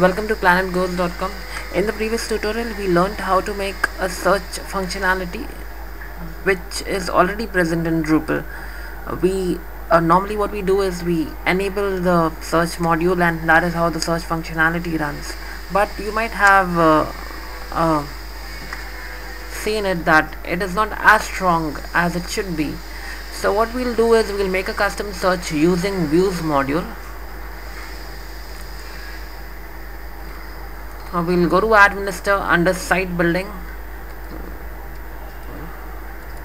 Welcome to planetghost.com. In the previous tutorial, we learned how to make a search functionality which is already present in Drupal. Uh, We uh, normally what we do is we enable the search module and that is how the search functionality runs. But you might have uh, uh, seen it that it is not as strong as it should be. So what we'll do is we'll make a custom search using views module Uh, we'll go to administer under site building.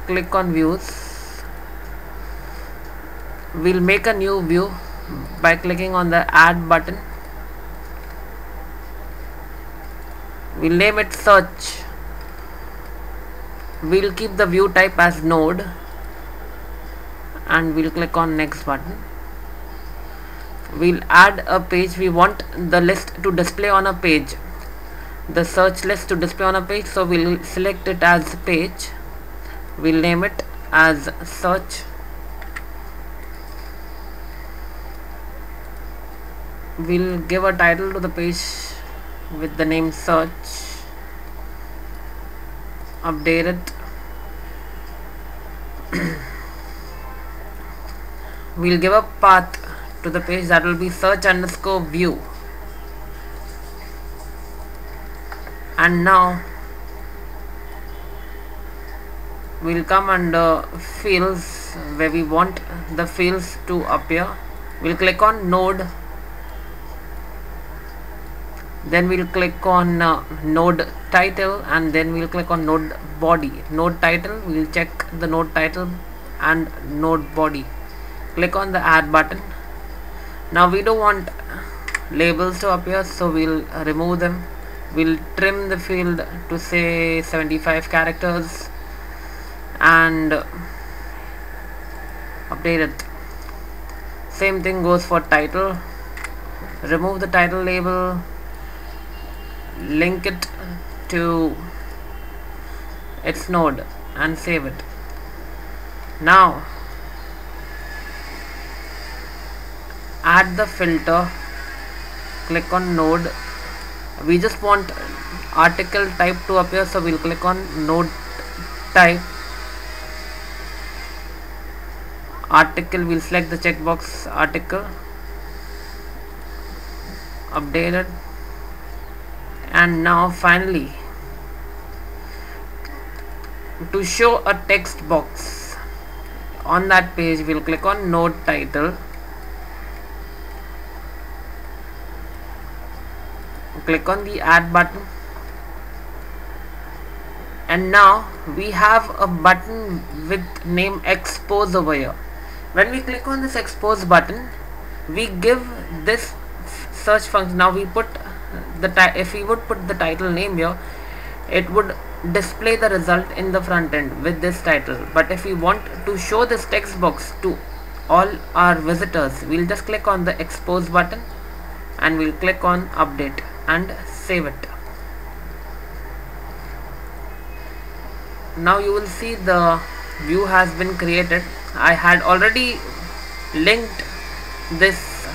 Click on views. We'll make a new view by clicking on the add button. We'll name it search. We'll keep the view type as node and we'll click on next button. We'll add a page. We want the list to display on a page the search list to display on a page so we'll select it as page. We'll name it as search. We'll give a title to the page with the name search. Update it. We'll give a path to the page that will be search underscore view and now we'll come under fields where we want the fields to appear. We'll click on node. Then we'll click on uh, node title and then we'll click on node body. Node title we'll check the node title and node body. Click on the add button. Now we don't want labels to appear so we'll uh, remove them we'll trim the field to say 75 characters and update it. Same thing goes for title. Remove the title label link it to its node and save it. Now add the filter. Click on node we just want article type to appear so we'll click on node type. Article we'll select the checkbox article. Updated. And now finally to show a text box on that page we'll click on node title click on the add button. And now we have a button with name expose over here when we click on this expose button we give this search function. Now we put the if we would put the title name here it would display the result in the front end with this title. But if we want to show this text box to all our visitors we'll just click on the expose button and we'll click on update and save it. Now you will see the view has been created. I had already linked this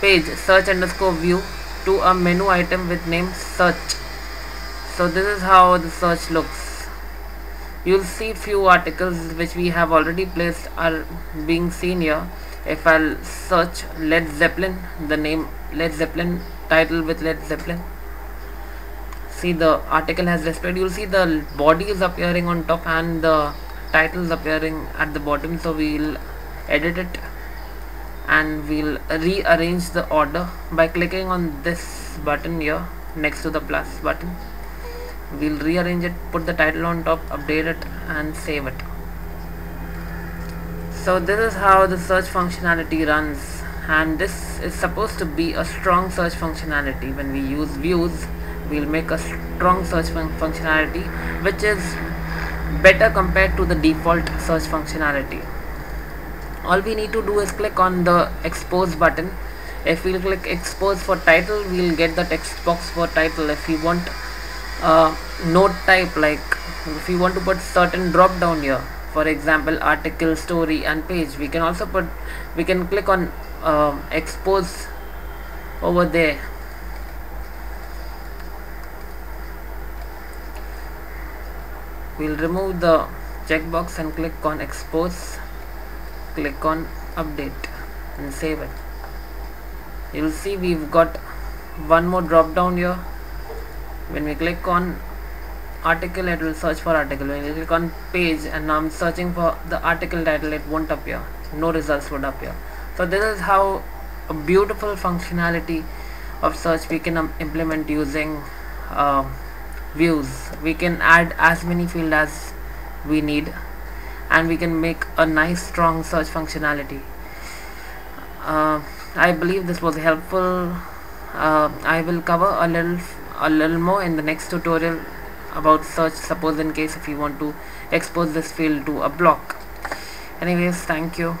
page search underscore view to a menu item with name search. So this is how the search looks. You'll see few articles which we have already placed are being seen here. If I'll search Led Zeppelin the name Led Zeppelin title with Led Zeppelin. See the article has displayed you'll see the body is appearing on top and the title is appearing at the bottom so we'll edit it and we'll rearrange the order by clicking on this button here next to the plus button. We'll rearrange it put the title on top update it and save it. So this is how the search functionality runs and this is supposed to be a strong search functionality. When we use views we'll make a strong search fun functionality which is better compared to the default search functionality. All we need to do is click on the expose button. If we click expose for title we'll get the text box for title. If we want uh, node type like if we want to put certain drop down here for example article story and page. We can also put we can click on um, expose over there. We'll remove the checkbox and click on expose. Click on update and save it. You'll see we've got one more drop down here. When we click on article it will search for article. When you click on page and now I'm searching for the article title it won't appear. No results would appear. So this is how a beautiful functionality of search we can um, implement using uh, views. We can add as many fields as we need and we can make a nice strong search functionality. Uh, I believe this was helpful. Uh, I will cover a little a little more in the next tutorial about search suppose in case if you want to expose this field to a block. Anyways thank you